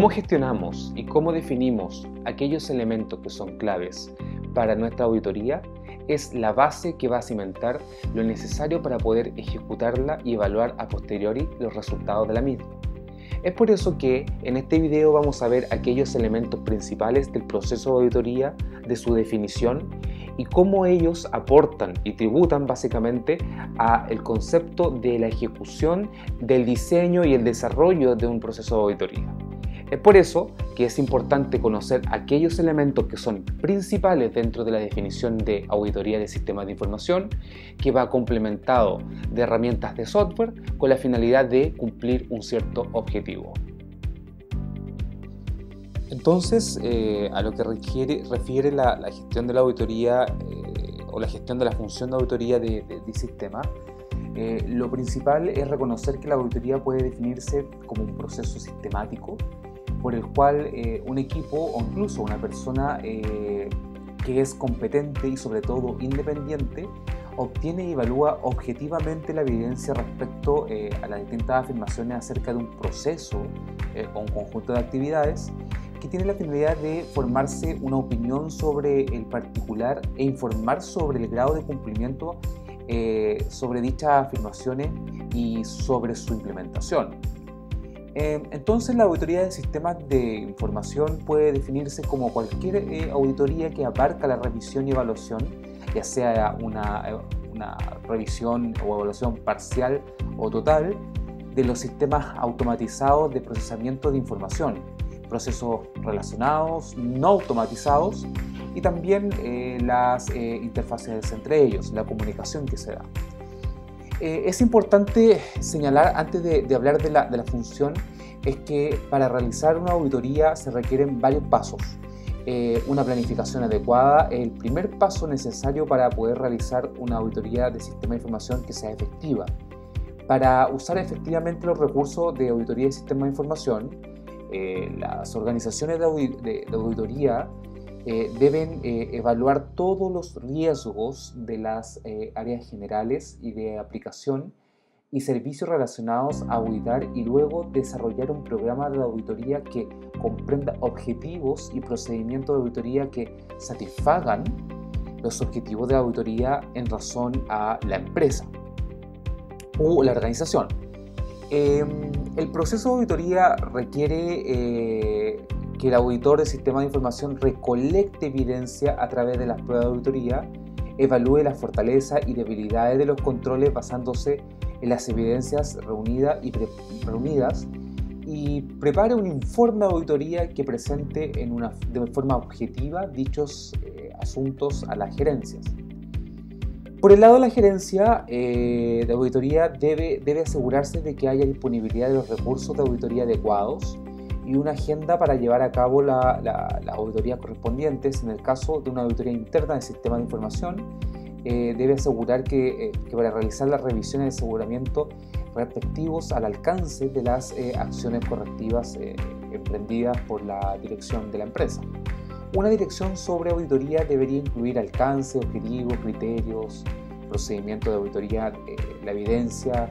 ¿Cómo gestionamos y cómo definimos aquellos elementos que son claves para nuestra auditoría? Es la base que va a cimentar lo necesario para poder ejecutarla y evaluar a posteriori los resultados de la misma. Es por eso que en este video vamos a ver aquellos elementos principales del proceso de auditoría, de su definición y cómo ellos aportan y tributan básicamente a el concepto de la ejecución del diseño y el desarrollo de un proceso de auditoría. Es por eso que es importante conocer aquellos elementos que son principales dentro de la definición de auditoría de sistemas de información, que va complementado de herramientas de software con la finalidad de cumplir un cierto objetivo. Entonces, eh, a lo que requiere, refiere la, gestión de la auditoría eh, o la gestión de la función de auditoría de, de, sistema, eh, lo principal es reconocer que la auditoría puede definirse como un proceso sistemático por el cual eh, un equipo o incluso una persona eh, que es competente y sobre todo independiente obtiene y evalúa objetivamente la evidencia respecto eh, a las distintas afirmaciones acerca de un proceso o un conjunto de actividades que tiene la finalidad de formarse una opinión sobre el particular e informar sobre el grado de cumplimiento sobre dichas afirmaciones y sobre su implementación. Em, entonces la auditoría de sistemas de información puede definirse como cualquier eh, auditoría que abarca la revisión y evaluación, ya sea una, eh, una revisión o evaluación parcial o total de los sistemas automatizados de procesamiento de información, procesos relacionados, no automatizados y también eh, las interfaces entre ellos, la comunicación que se da. Eh, es importante señalar antes de, hablar de la, de la, función, es que para realizar una auditoría se requieren varios pasos. Eh, una planificación adecuada es el primer paso necesario para poder realizar una auditoría de sistema de información que sea efectiva. Para usar efectivamente los recursos de auditoría de sistema de información, eh, las organizaciones de, de auditoría eh, deben eh, evaluar todos los riesgos de las eh, áreas generales y de aplicación y servicios relacionados a auditar y luego desarrollar un programa de auditoría que comprenda objetivos y procedimientos de auditoría que satisfagan los objetivos de auditoría en razón a la empresa o la organización. Em, el proceso de auditoría requiere que el auditor del sistema de información recolecte evidencia a través de las pruebas de auditoría, evalúe las fortalezas y debilidades de los controles basándose en las evidencias reunidas y, reunidas y prepare un informe de auditoría que presente en una, de forma objetiva dichos eh, asuntos a las gerencias. Por el lado de la gerencia eh, de auditoría debe, debe asegurarse de que haya disponibilidad de los recursos de auditoría adecuados, y una agenda para llevar a cabo la, la, auditoría correspondientes. En el caso de una auditoría interna del sistema de información, eh, debe asegurar que, eh, que, para realizar las revisiones de aseguramiento respectivos al alcance de las eh, acciones correctivas emprendidas por la dirección de la empresa. Una dirección sobre auditoría debería incluir alcance, objetivos, criterios, procedimiento de auditoría, la evidencia,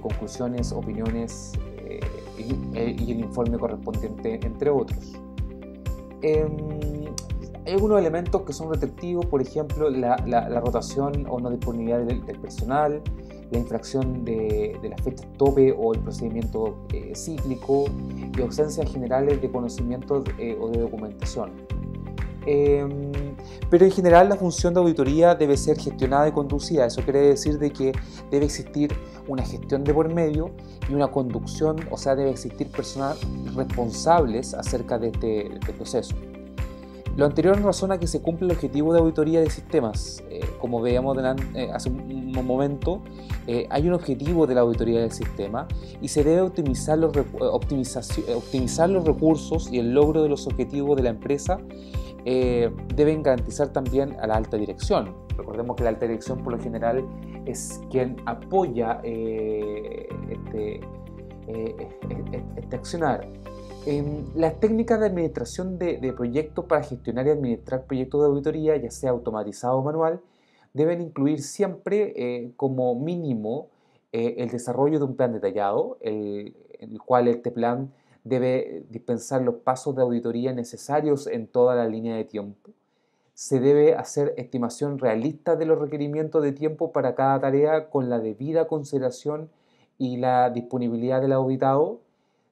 conclusiones, opiniones, eh, y, el informe correspondiente, entre otros. Em, hay algunos elementos que son restrictivos, por ejemplo, la, rotación o no disponibilidad del, personal, la infracción de, de las fechas tope o el procedimiento eh, cíclico y ausencias generales de conocimientos eh, o de documentación. Em, pero en general la función de auditoría debe ser gestionada y conducida. Eso quiere decir de que debe existir una gestión de por medio y una conducción, o sea, debe existir personas responsables acerca de este, este proceso. Lo anterior en razón a que se cumple el objetivo de auditoría de sistemas. Eh, como veíamos eh, hace un momento, eh, hay un objetivo de la auditoría del sistema y se debe optimizar los, optimizar los recursos y el logro de los objetivos de la empresa eh, deben garantizar también a la alta dirección. Recordemos que la alta dirección por lo general es quien apoya eh, este, eh, este, accionar. las técnicas de administración de, proyectos para gestionar y administrar proyectos de auditoría, ya sea automatizado o manual, deben incluir siempre como mínimo el desarrollo de un plan detallado, el, el cual este plan debe dispensar los pasos de auditoría necesarios en toda la línea de tiempo. Se debe hacer estimación realista de los requerimientos de tiempo para cada tarea con la debida consideración y la disponibilidad del auditado.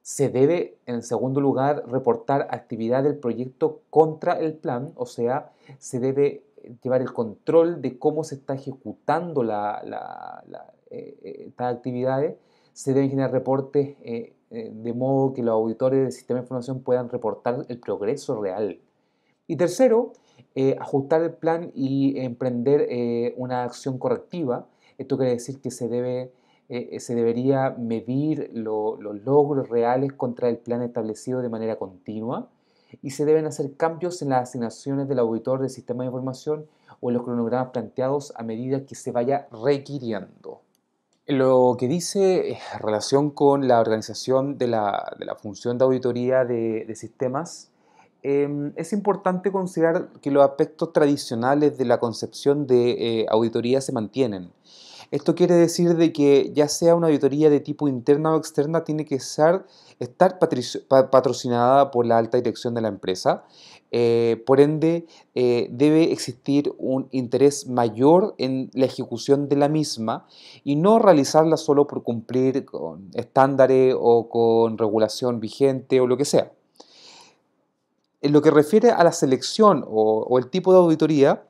Se debe, en segundo lugar, reportar actividad del proyecto contra el plan, o sea, se debe llevar el control de cómo se está ejecutando la, eh, eh, estas actividades. Se deben generar reportes eh, de modo que los auditores del sistema de información puedan reportar el progreso real. Y tercero, ajustar el plan y emprender una acción correctiva. Esto quiere decir que se, debe, se debería medir los logros reales contra el plan establecido de manera continua y se deben hacer cambios en las asignaciones del auditor del sistema de información o en los cronogramas planteados a medida que se vaya requiriendo. Lo que dice en relación con la organización de la, función de auditoría de, sistemas, em, es importante considerar que los aspectos tradicionales de la concepción de eh, auditoría se mantienen. Esto quiere decir de que ya sea una auditoría de tipo interna o externa, tiene que estar patrocinada por la alta dirección de la empresa. Eh, por ende, eh, debe existir un interés mayor en la ejecución de la misma y no realizarla solo por cumplir con estándares o con regulación vigente o lo que sea. En lo que refiere a la selección o el tipo de auditoría,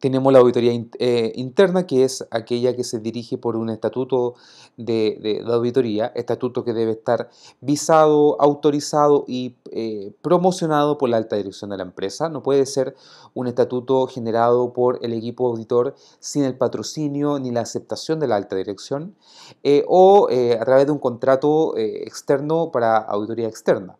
tenemos la auditoría eh, interna, que es aquella que se dirige por un estatuto de, auditoría, estatuto que debe estar visado, autorizado y eh, promocionado por la alta dirección de la empresa. No puede ser un estatuto generado por el equipo auditor sin el patrocinio ni la aceptación de la alta dirección eh, o a través de un contrato externo para auditoría externa.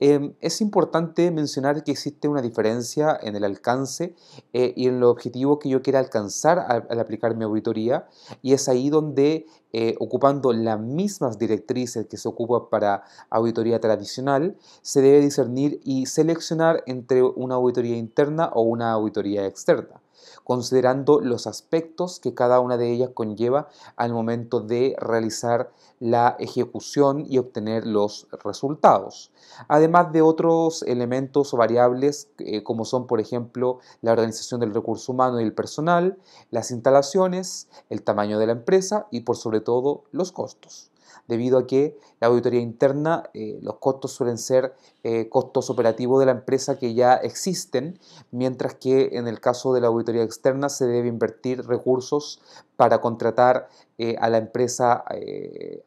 Em, es importante mencionar que existe una diferencia en el alcance eh, y en los objetivos que yo quiera alcanzar al, aplicar mi auditoría y es ahí donde eh, ocupando las mismas directrices que se ocupa para auditoría tradicional, se debe discernir y seleccionar entre una auditoría interna o una auditoría externa considerando los aspectos que cada una de ellas conlleva al momento de realizar la ejecución y obtener los resultados. Además de otros elementos o variables eh, como son, por ejemplo, la organización del recurso humano y el personal, las instalaciones, el tamaño de la empresa y por sobre todo los costos debido a que la auditoría interna, eh, los costos suelen ser eh, costos operativos de la empresa que ya existen, mientras que en el caso de la auditoría externa se debe invertir recursos para contratar eh, a la empresa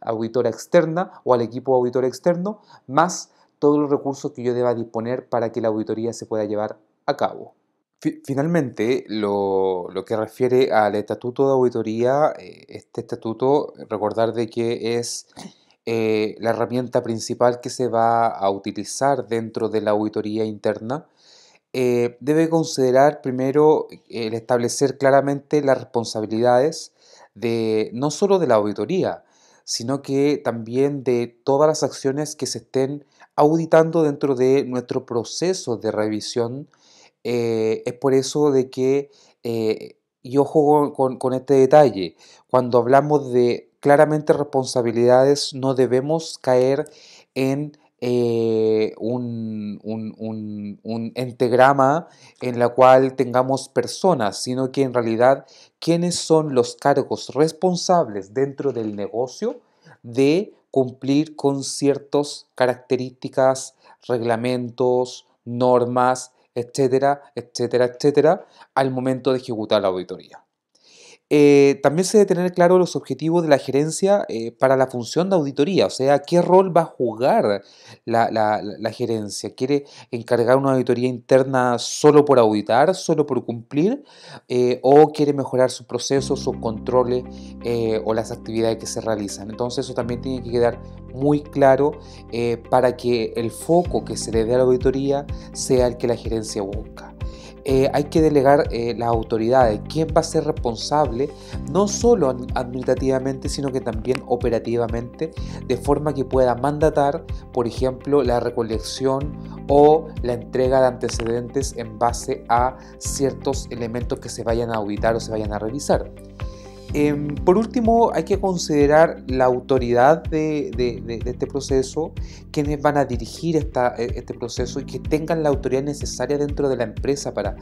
auditora externa o al equipo auditor externo, más todos los recursos que yo deba disponer para que la auditoría se pueda llevar a cabo. Finalmente, lo, que refiere al estatuto de auditoría, eh, este estatuto, recordar de que es eh, la herramienta principal que se va a utilizar dentro de la auditoría interna, eh, debe considerar primero el establecer claramente las responsabilidades de no solo de la auditoría, sino que también de todas las acciones que se estén auditando dentro de nuestro proceso de revisión eh, es por eso de que eh, yo juego con, este detalle. Cuando hablamos de claramente responsabilidades, no debemos caer en eh, un, un, entegrama en la cual tengamos personas, sino que en realidad quiénes son los cargos responsables dentro del negocio de cumplir con ciertas características, reglamentos, normas, etcétera, etcétera, etcétera, al momento de ejecutar la auditoría. Eh, también se debe tener claro los objetivos de la gerencia eh, para la función de auditoría, o sea, qué rol va a jugar la, gerencia. ¿Quiere encargar una auditoría interna solo por auditar, solo por cumplir? Eh, ¿O quiere mejorar sus procesos, sus controles o las actividades que se realizan? Entonces eso también tiene que quedar muy claro para que el foco que se le dé a la auditoría sea el que la gerencia busca. Eh, hay que delegar eh, las autoridades, quién va a ser responsable, no solo administrativamente, sino que también operativamente, de forma que pueda mandatar, por ejemplo, la recolección o la entrega de antecedentes en base a ciertos elementos que se vayan a auditar o se vayan a revisar. Em, por último, hay que considerar la autoridad de, este proceso, quienes van a dirigir e, este proceso y que tengan la autoridad necesaria dentro de la empresa para,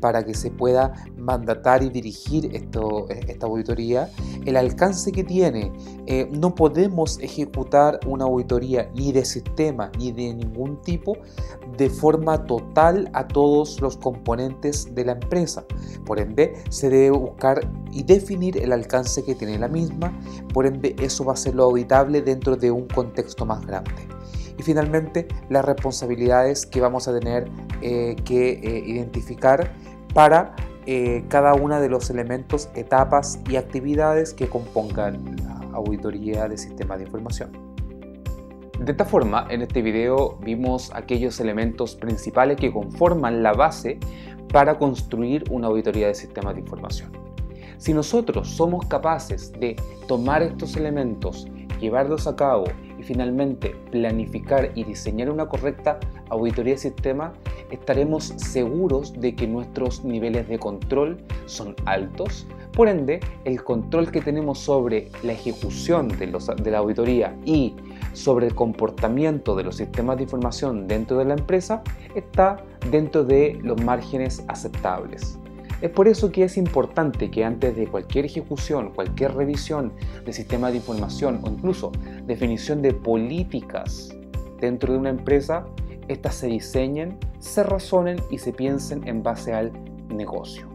para que se pueda mandatar y dirigir esto, esta auditoría, el alcance que tiene. Eh, no podemos ejecutar una auditoría ni de sistema ni de ningún tipo de forma total a todos los componentes de la empresa. Por ende, se debe buscar y definir el alcance que tiene la misma, por ende eso va a ser lo auditable dentro de un contexto más grande. Y finalmente, las responsabilidades que vamos a tener eh, que eh, identificar para eh, cada uno de los elementos, etapas y actividades que compongan la auditoría de sistemas de información. De esta forma, en este video vimos aquellos elementos principales que conforman la base para construir una auditoría de sistemas de información. Si nosotros somos capaces de tomar estos elementos, llevarlos a cabo y finalmente planificar y diseñar una correcta auditoría de sistema, estaremos seguros de que nuestros niveles de control son altos. Por ende, el control que tenemos sobre la ejecución de, de la auditoría y sobre el comportamiento de los sistemas de información dentro de la empresa está dentro de los márgenes aceptables. Es por eso que es importante que antes de cualquier ejecución, cualquier revisión de sistemas de información o incluso definición de políticas dentro de una empresa, estas se diseñen, se razonen y se piensen en base al negocio.